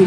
We